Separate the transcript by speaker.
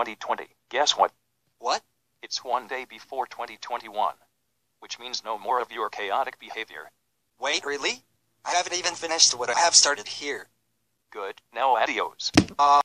Speaker 1: 2020. Guess what?
Speaker 2: What?
Speaker 1: It's one day before 2021. Which means no more of your chaotic behavior.
Speaker 2: Wait, really? I haven't even finished what I have started here.
Speaker 1: Good. Now adios.
Speaker 2: Uh